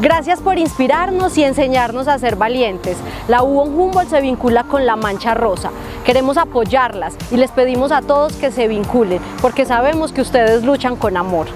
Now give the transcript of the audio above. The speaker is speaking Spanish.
Gracias por inspirarnos y enseñarnos a ser valientes. La UON Humboldt se vincula con la Mancha Rosa. Queremos apoyarlas y les pedimos a todos que se vinculen porque sabemos que ustedes luchan con amor.